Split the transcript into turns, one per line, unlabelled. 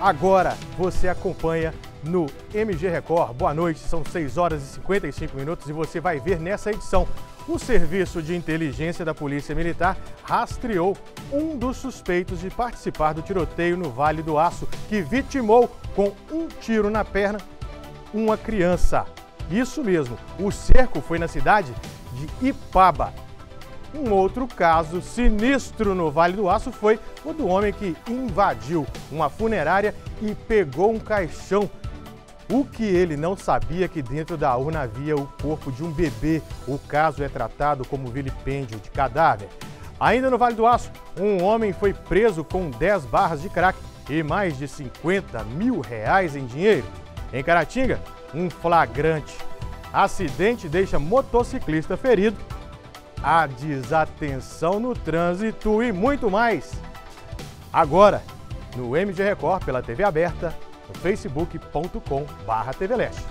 agora você acompanha no MG Record. Boa noite, são 6 horas e 55 minutos e você vai ver nessa edição. O Serviço de Inteligência da Polícia Militar rastreou um dos suspeitos de participar do tiroteio no Vale do Aço, que vitimou com um tiro na perna uma criança. Isso mesmo, o cerco foi na cidade de Ipaba. Um outro caso sinistro no Vale do Aço foi o do homem que invadiu uma funerária e pegou um caixão. O que ele não sabia que dentro da urna havia o corpo de um bebê. O caso é tratado como vilipêndio de cadáver. Ainda no Vale do Aço, um homem foi preso com 10 barras de crack e mais de 50 mil reais em dinheiro. Em Caratinga, um flagrante. Acidente deixa motociclista ferido a desatenção no trânsito e muito mais. Agora, no MG Record, pela TV aberta, no facebook.com.br TVLeste.